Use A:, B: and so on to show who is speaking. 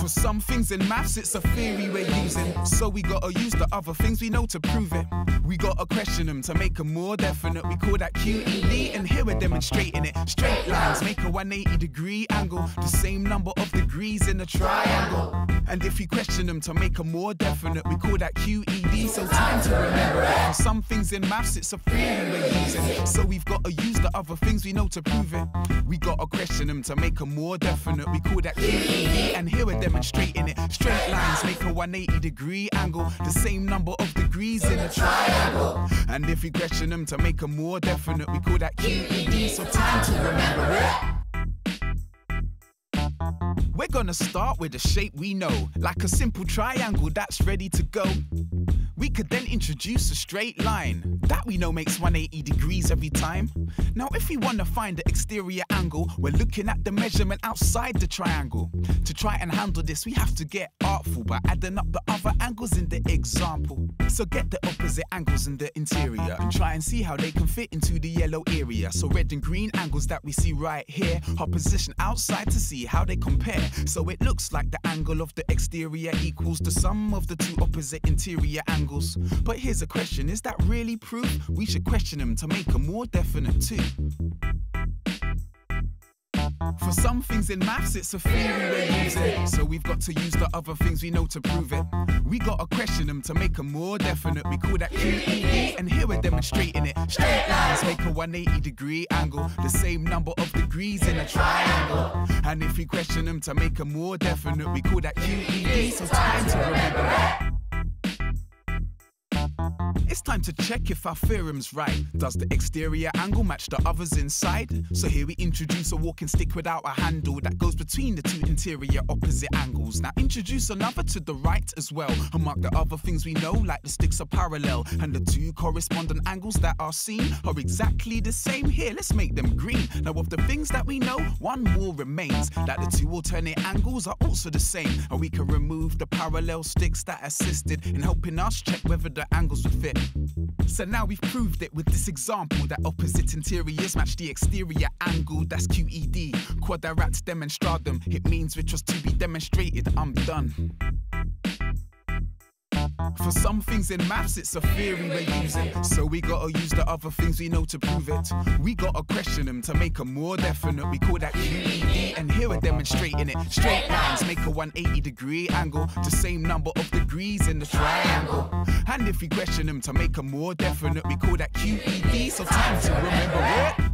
A: For some things in maths, it's a theory we're using. So we gotta use the other things we know to prove it. We gotta question them to make them more definite. We call that QED, and here we're demonstrating it. Straight lines make a 180 degree angle, the same number of degrees in a triangle. And if we question them to make them more definite, we call that QED. So time to remember it. For some things in maths, it's a theory we're using. So we've gotta use the other things we know to prove it. We gotta question them to make them more definite. We call that QED, and here we're demonstrating it. Straight lines make a 180 degree angle, the same number of degrees in a triangle. And if we question them to make them more definite, we call that QED. So time to remember it. We're gonna start with a shape we know, like a simple triangle that's ready to go. We could then introduce a straight line that we know makes 180 degrees every time. Now, if we want to find the exterior angle, we're looking at the measurement outside the triangle. To try and handle this, we have to get artful by adding up the other angles in the example. So get the opposite angles in the interior and try and see how they can fit into the yellow area. So red and green angles that we see right here are positioned outside to see how they compare. So it looks like the angle of the exterior equals the sum of the two opposite interior angles. But here's a question is that really proof? We should question them to make them more definite too. For some things in maths, it's a theory we're using. So we've got to use the other things we know to prove it. We gotta question them to make them more definite. We call that QED, and here we're demonstrating it. Straight lines make a 180 degree angle, the same number of degrees in a triangle. And if we question them to make them more definite, we call that QED. So time to remember Time to check if our theorem's right. Does the exterior angle match the others inside? So here we introduce a walking stick without a handle that goes between the two interior opposite angles. Now introduce another to the right as well, and mark the other things we know, like the sticks are parallel, and the two corresponding angles that are seen are exactly the same. Here, let's make them green. Now of the things that we know, one more remains. That the two alternate angles are also the same, and we can remove the parallel sticks that assisted in helping us check whether the angles would fit. So now we've proved it with this example that opposite interiors match the exterior angle. That's QED. Quod erat demonstrandum. It means which was to be demonstrated. I'm done. For some things in maths, it's a theory we're using. So we gotta use the other things we know to prove it. We gotta question them to make them more definite. We call that QED, and here we're demonstrating it. Straight lines make a 180 degree angle, the same number of degrees in the triangle. And if we question them to make them more definite, we call that QED. So time to remember it.